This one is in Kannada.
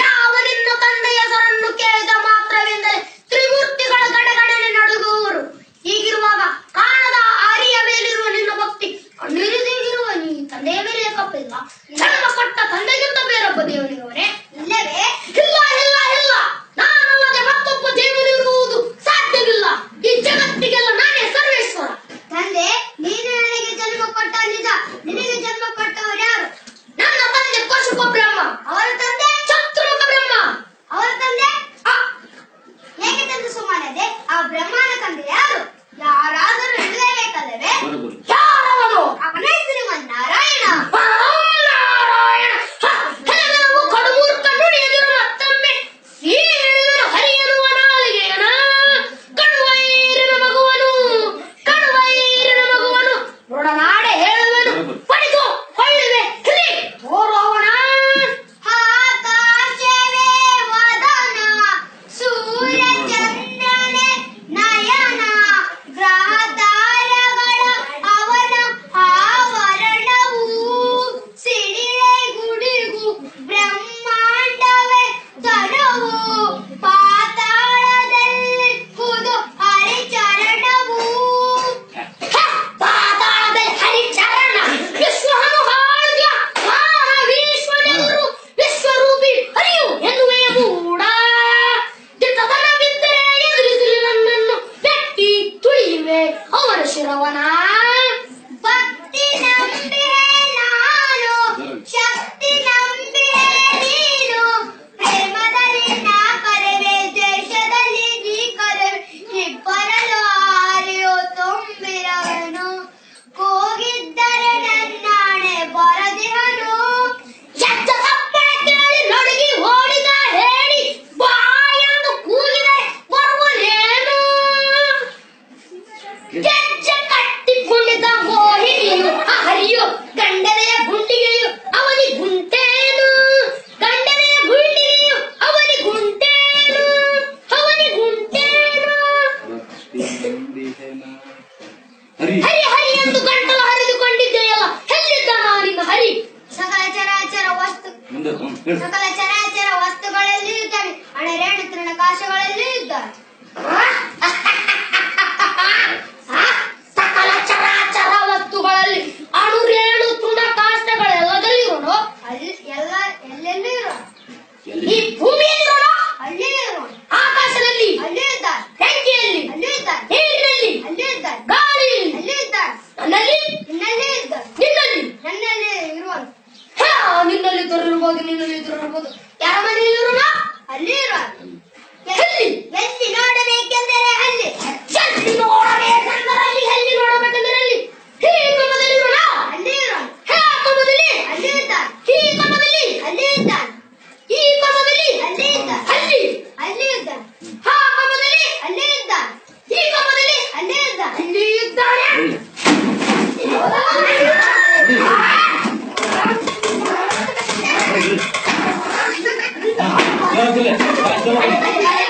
യാവലിന്നു തന്തയ സണ്ണു കേകം Abraham ಪರಶುರವನಾ ಹರಿ. ಹರಿ ಎಂದು ಗಂಟಲ ಹರಿದುಕೊಂಡಿದ್ದೆಯಲ್ಲ ಎಲ್ಲಿದ್ದ ನಾನಿನ ಹರಿ. ಸಕಲ ಚರಾಚರ ವಸ್ತು ಸಕಲ ಚರಾಚರ ವಸ್ತುಗಳಲ್ಲಿಯೂ ಇದ್ದಾನೆ ಹಣ ರೇಣು ತೃಣ ಕಾಶಗಳಲ್ಲಿಯೂ ಇದ್ದಾನೆ 站这里来